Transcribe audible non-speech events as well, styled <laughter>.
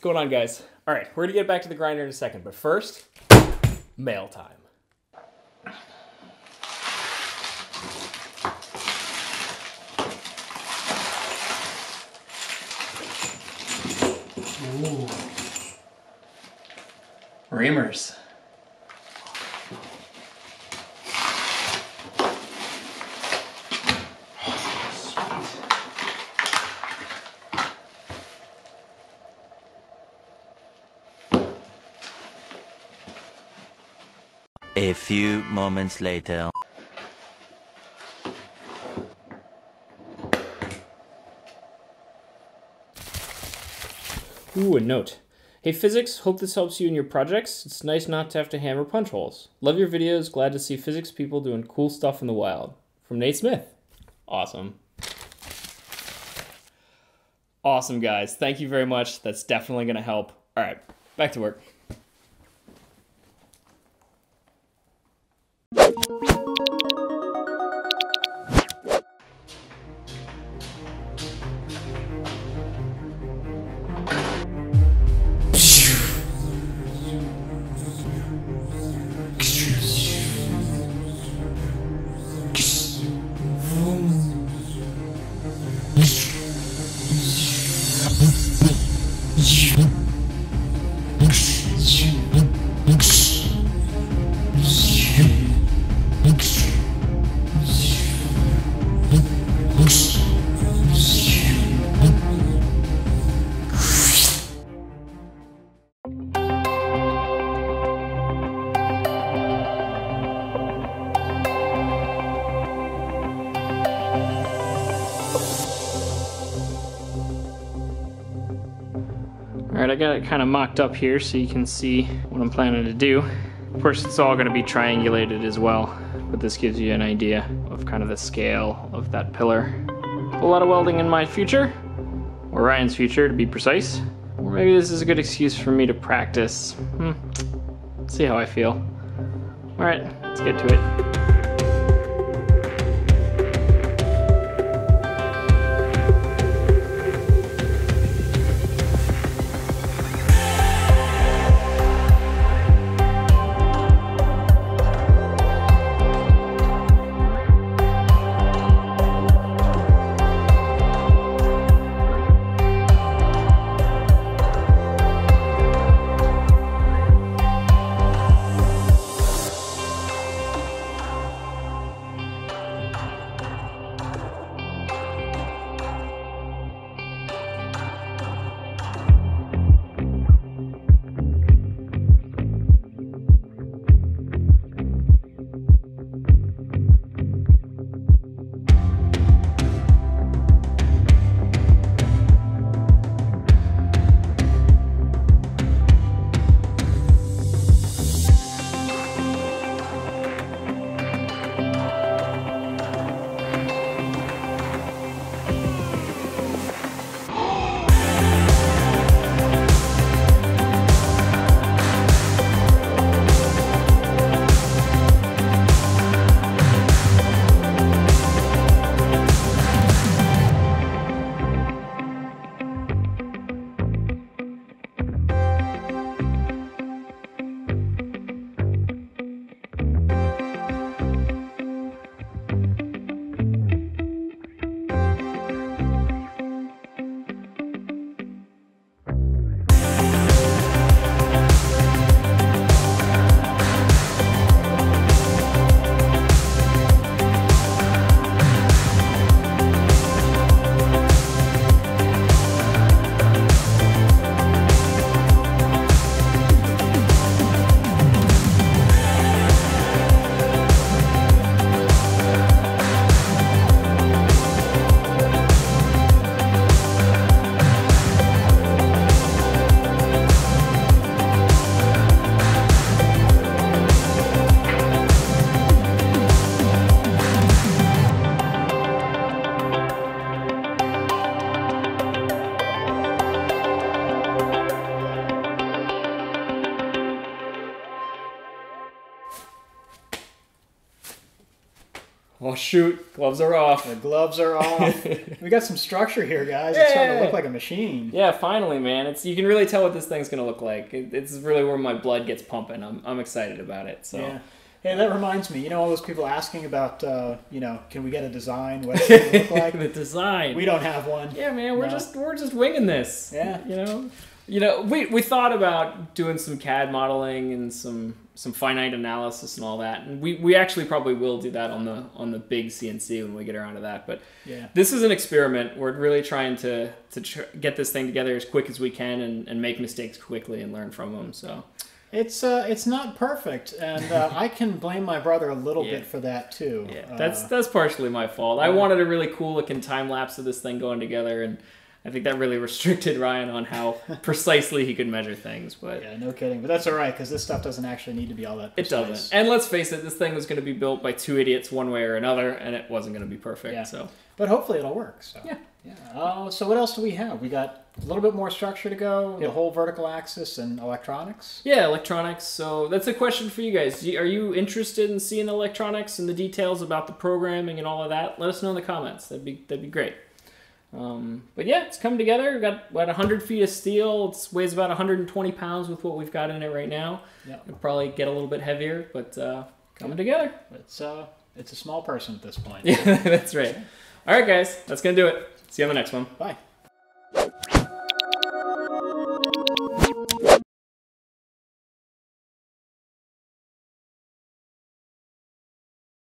What's going on, guys? All right, we're gonna get back to the grinder in a second, but first, mail time. Ooh. Reamers. A few moments later. Ooh, a note. Hey physics, hope this helps you in your projects. It's nice not to have to hammer punch holes. Love your videos, glad to see physics people doing cool stuff in the wild. From Nate Smith. Awesome. Awesome, guys. Thank you very much. That's definitely going to help. All right, back to work. All I got it kind of mocked up here so you can see what I'm planning to do. Of course, it's all gonna be triangulated as well, but this gives you an idea of kind of the scale of that pillar. A lot of welding in my future, or Ryan's future to be precise. Or maybe this is a good excuse for me to practice. Hmm. See how I feel. All right, let's get to it. Oh shoot, gloves are off. The gloves are off. <laughs> we got some structure here, guys. It's starting to look like a machine. Yeah, finally, man. It's you can really tell what this thing's gonna look like. It, it's really where my blood gets pumping. I'm I'm excited about it. So Yeah. Hey, that reminds me. You know all those people asking about, uh, you know, can we get a design? What does it look <laughs> like? the design. We don't have one. yeah, man, we're No. just we're just winging this. Yeah. you know, you know, we we thought about doing some CAD modeling and some some finite analysis and all that, and we we actually probably will do that on the on the big CNC when we get around to that. But Yeah. this is an experiment. We're really trying to to tr- get this thing together as quick as we can and, and make mistakes quickly and learn from them. So. It's uh, it's not perfect, and uh, I can blame my brother a little Yeah. bit for that too. Yeah, Uh, that's that's partially my fault. I wanted a really cool looking time lapse of this thing going together, and I think that really <laughs> restricted Ryan on how <laughs> precisely he could measure things. But yeah, no kidding. But that's all right because this stuff doesn't actually need to be all that. it doesn't. And let's face it, this thing was going to be built by two idiots one way or another, and it wasn't going to be perfect. Yeah. So But hopefully it'll work. So. Yeah. Yeah. Uh, so what else do we have? We got a little bit more structure to go. The whole vertical axis and electronics. yeah, electronics. So that's a question for you guys. Are you interested in seeing electronics and the details about the programming and all of that? Let us know in the comments. That'd be that'd be great. Um, but yeah, it's coming together. We've got about 100 feet of steel. It weighs about 120 pounds with what we've got in it right now. Yeah. It'll probably get a little bit heavier, but uh, coming together. It's uh, it's a small person at this point. Yeah, <laughs> that's right. All right, guys, that's gonna do it. See you on the next one. Bye.